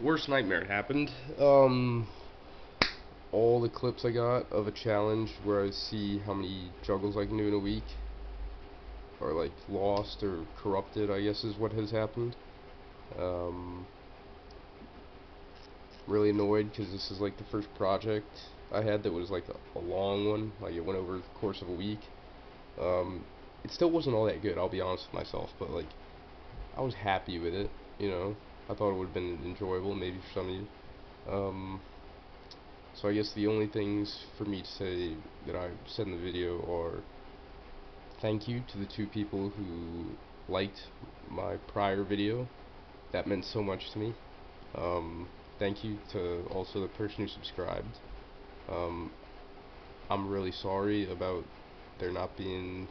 worst nightmare happened. Um, all the clips I got of a challenge where I see how many juggles I can do in a week are like lost or corrupted, I guess is what has happened. Um, really annoyed because this is like the first project I had that was like a, a, long one, like it went over the course of a week. Um, it still wasn't all that good, I'll be honest with myself, but like I was happy with it, you know. I thought it would have been enjoyable, maybe for some of you. Um, so I guess the only things for me to say that I said in the video are thank you to the two people who liked my prior video. That meant so much to me. Um, thank you to also the person who subscribed. Um, I'm really sorry about there not being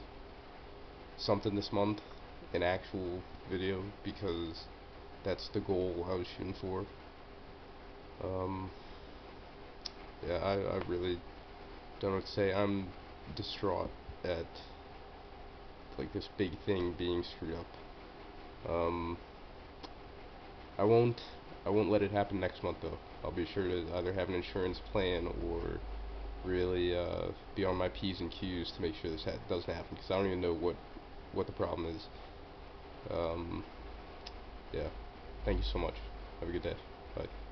something this month, an actual video, because that's the goal I was shooting for. Um, yeah, I, I really don't know what to say. I'm distraught at like this big thing being screwed up. Um, I won't I won't let it happen next month though. I'll be sure to either have an insurance plan or really uh, be on my P's and Q's to make sure this doesn't happen because I don't even know what what the problem is. Um, yeah. Thank you so much. Have a good day. Bye.